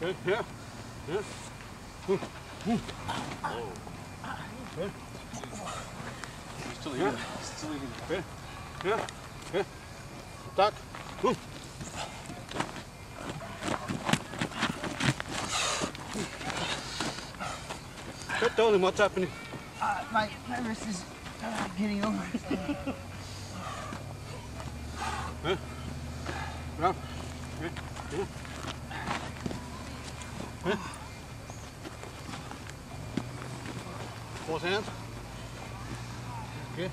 Yeah, yeah. Still Yeah. eating. Still eating. Okay, yeah. Tak. Hm. Okay, tell him what's happening. Uh, my, my wrist is uh, getting over. Yeah. Okay. Yeah. Huh? Both hands? Okay.